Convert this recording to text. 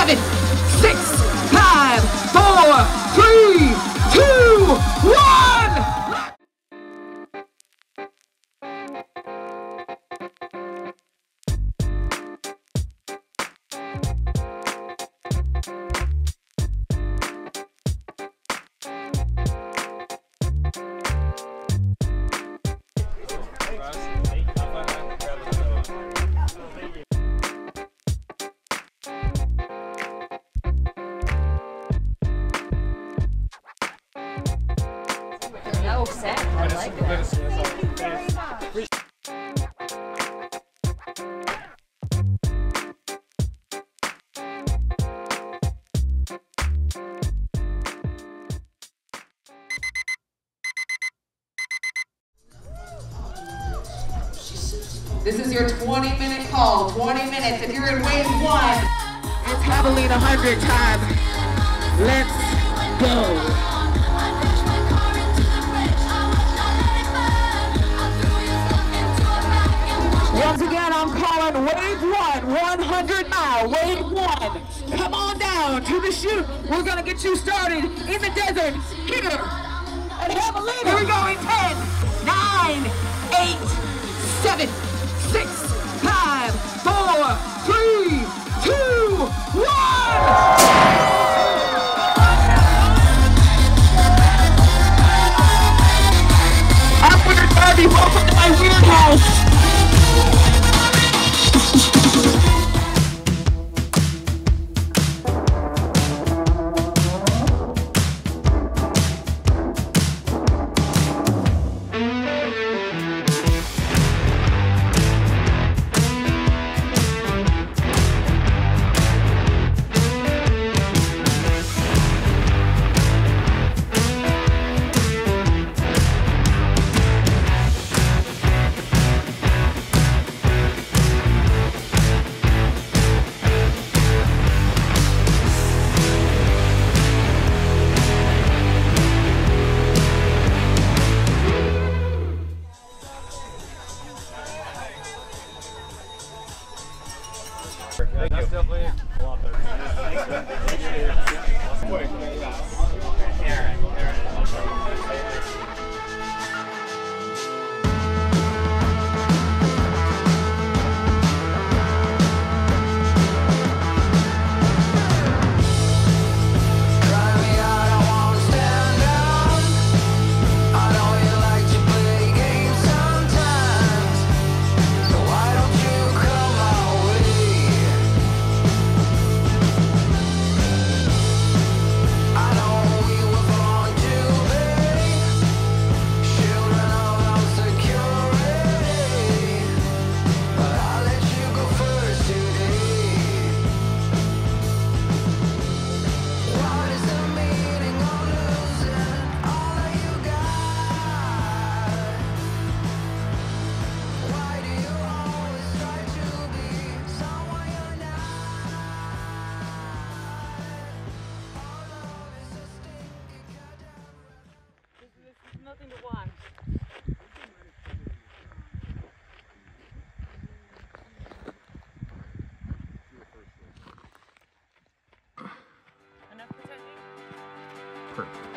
¡Cuidado! This is your 20 minute call. 20 minutes. If you're in wave one, it's Javelina 100 time. Let's go. Once again, I'm calling wave one, 100 mile, wave one. Come on down to the chute. We're gonna get you started in the desert here at Javelina. Here we go in 10, 9, That's definitely a lot better. Perfect.